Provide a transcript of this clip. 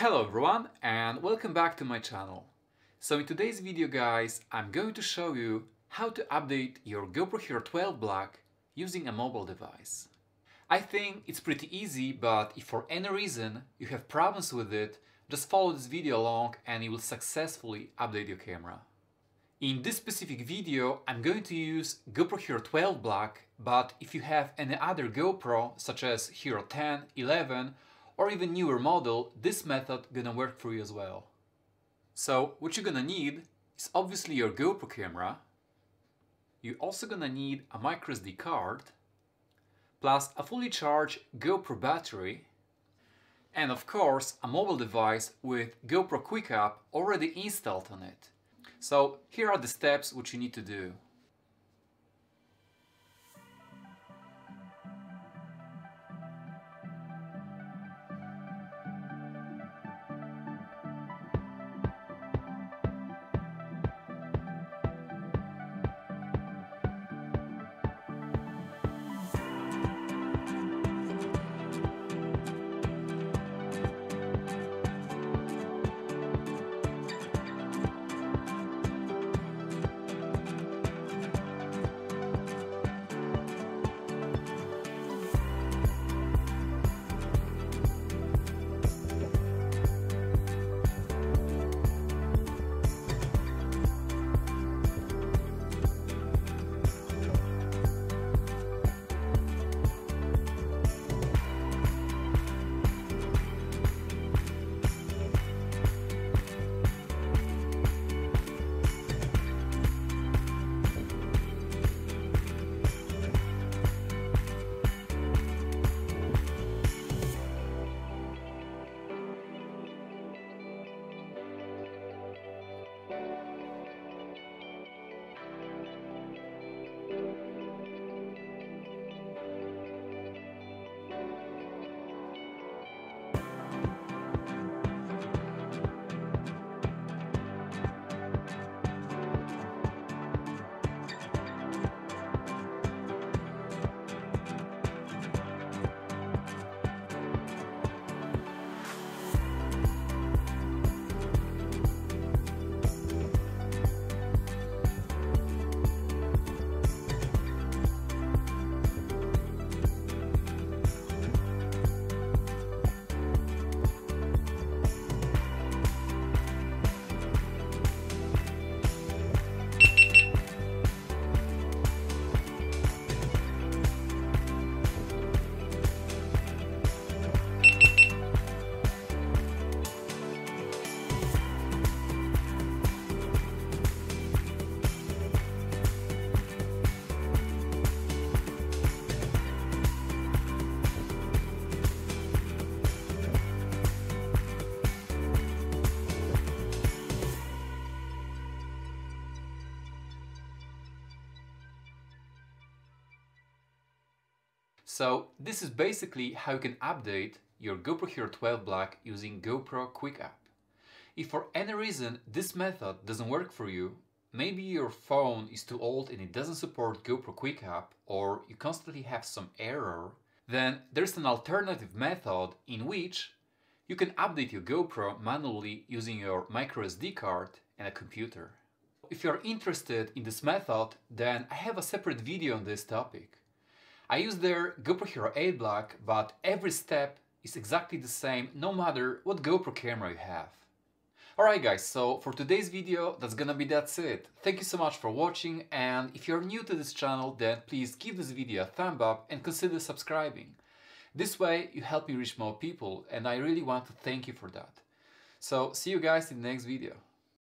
Hello everyone and welcome back to my channel. So in today's video guys, I'm going to show you how to update your GoPro Hero 12 Black using a mobile device. I think it's pretty easy, but if for any reason you have problems with it, just follow this video along and you will successfully update your camera. In this specific video, I'm going to use GoPro Hero 12 Black, but if you have any other GoPro, such as Hero 10, 11, or even newer model, this method gonna work for you as well. So what you're gonna need is obviously your GoPro camera. You're also gonna need a microSD card, plus a fully charged GoPro battery, and of course a mobile device with GoPro Quik App already installed on it. So here are the steps which you need to do. So this is basically how you can update your GoPro Hero 12 Black using GoPro Quik App. If for any reason this method doesn't work for you, maybe your phone is too old and it doesn't support GoPro Quik App or you constantly have some error, then there's an alternative method in which you can update your GoPro manually using your microSD card and a computer. If you're interested in this method, then I have a separate video on this topic. I use there GoPro Hero 8 Black, but every step is exactly the same no matter what GoPro camera you have. Alright guys, so for today's video that's gonna be that's it. Thank you so much for watching and if you're new to this channel then please give this video a thumb up and consider subscribing. This way you help me reach more people and I really want to thank you for that. So see you guys in the next video.